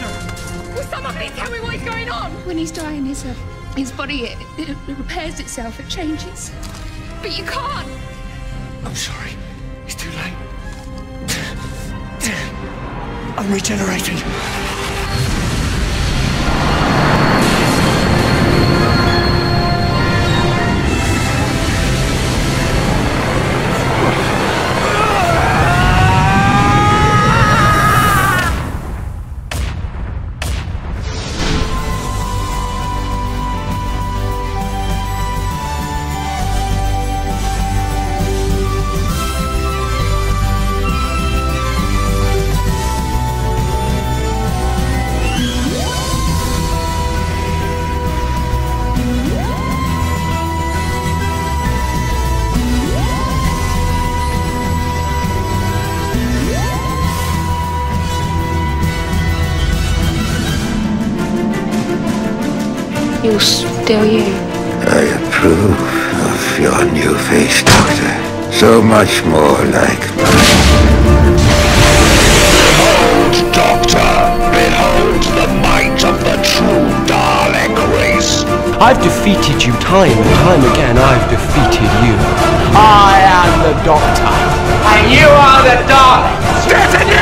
doctor! Will someone please tell me what is going on? When he's dying, his, uh, his body, it, it, it repairs itself, it changes. But you can't. I'm sorry. It's too late. I'm regenerating. You're still you. I approve of your new face, Doctor. So much more like Behold, Doctor! Behold the might of the true Dalek race! I've defeated you time and time again. I've defeated you. I am the Doctor. And you are the Dalek. Detonate the reality bomb!